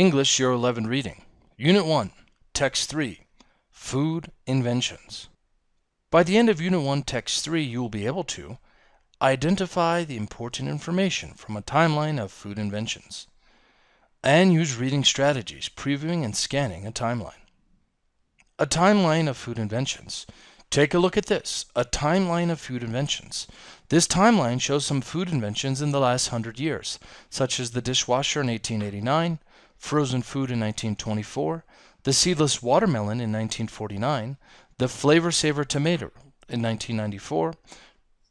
English Year 11 Reading, Unit 1, Text 3, Food Inventions. By the end of Unit 1, Text 3, you will be able to identify the important information from a timeline of food inventions and use reading strategies, previewing and scanning a timeline. A timeline of food inventions. Take a look at this, a timeline of food inventions. This timeline shows some food inventions in the last hundred years, such as the dishwasher in 1889, frozen food in 1924, the seedless watermelon in 1949, the Flavr Savr tomato in 1994,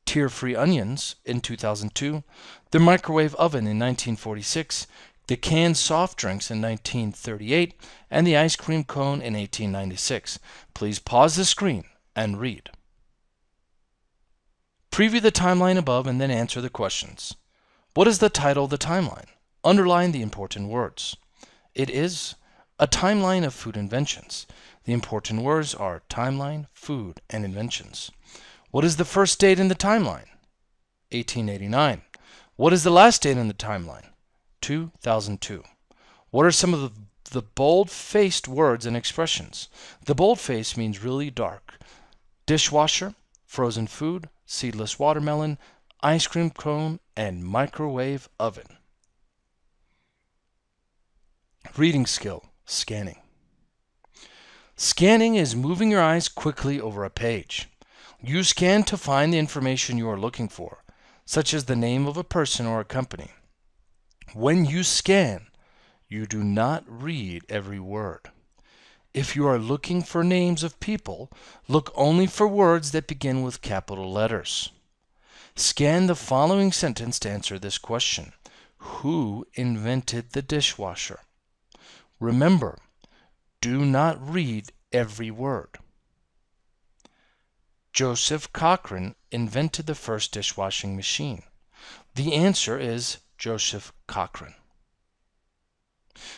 tear-free onions in 2002, the microwave oven in 1946, the canned soft drinks in 1938, and the ice cream cone in 1896. Please pause the screen and read. Preview the timeline above and then answer the questions. What is the title of the timeline? Underline the important words. It is a timeline of food inventions. The important words are timeline, food, and inventions. What is the first date in the timeline? 1889. What is the last date in the timeline? 2002. What are some of the, the bold-faced words and expressions? The bold-face means really dark. Dishwasher, frozen food, seedless watermelon, ice cream cone, and microwave oven. Reading skill, scanning. Scanning is moving your eyes quickly over a page. You scan to find the information you are looking for, such as the name of a person or a company. When you scan, you do not read every word. If you are looking for names of people, look only for words that begin with capital letters. Scan the following sentence to answer this question. Who invented the dishwasher? Remember, do not read every word. Joseph Cochran invented the first dishwashing machine. The answer is Joseph Cochran.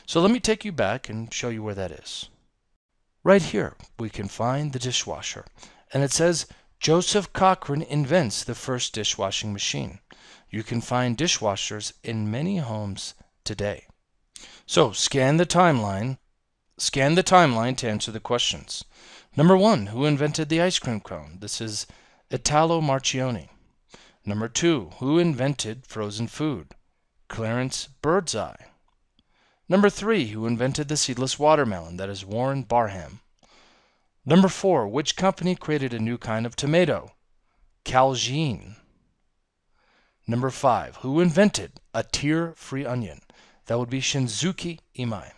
So let me take you back and show you where that is. Right here, we can find the dishwasher, and it says Joseph Cochran invents the first dishwashing machine. You can find dishwashers in many homes today. So scan the timeline. Scan the timeline to answer the questions. Number one, who invented the ice cream cone? This is Italo Marchiony. Number two, who invented frozen food? Clarence Birdseye. Number three, who invented the seedless watermelon? That is Warren Barham. Number four, which company created a new kind of tomato? Calgene. Number five, who invented a tear-free onion? That would be Shinsuke Imai.